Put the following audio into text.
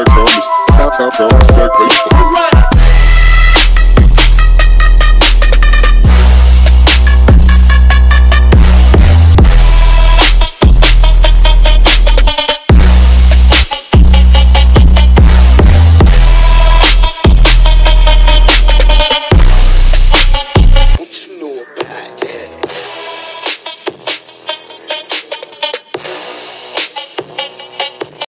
Tell, tell, tell, tell, tell,